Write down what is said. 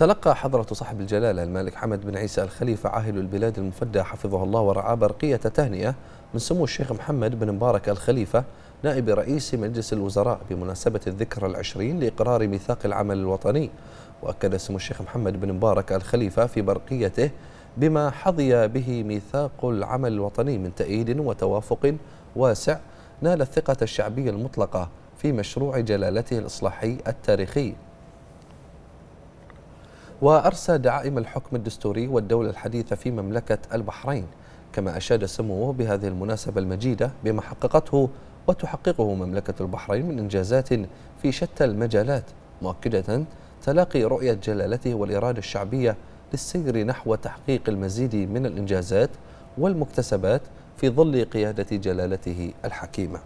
تلقى حضرة صاحب الجلالة الملك حمد بن عيسى الخليفة عاهل البلاد المفدى حفظه الله ورعاه برقية تهنئة من سمو الشيخ محمد بن مبارك الخليفة نائب رئيس مجلس الوزراء بمناسبة الذكرى العشرين لإقرار ميثاق العمل الوطني. وأكد سمو الشيخ محمد بن مبارك الخليفة في برقيته بما حظي به ميثاق العمل الوطني من تأييد وتوافق واسع نال الثقة الشعبية المطلقة في مشروع جلالته الإصلاحي التاريخي. وأرسى دعائم الحكم الدستوري والدولة الحديثة في مملكة البحرين كما أشاد سموه بهذه المناسبة المجيدة بما حققته وتحققه مملكة البحرين من إنجازات في شتى المجالات مؤكدة تلاقي رؤية جلالته والإرادة الشعبية للسير نحو تحقيق المزيد من الإنجازات والمكتسبات في ظل قيادة جلالته الحكيمة.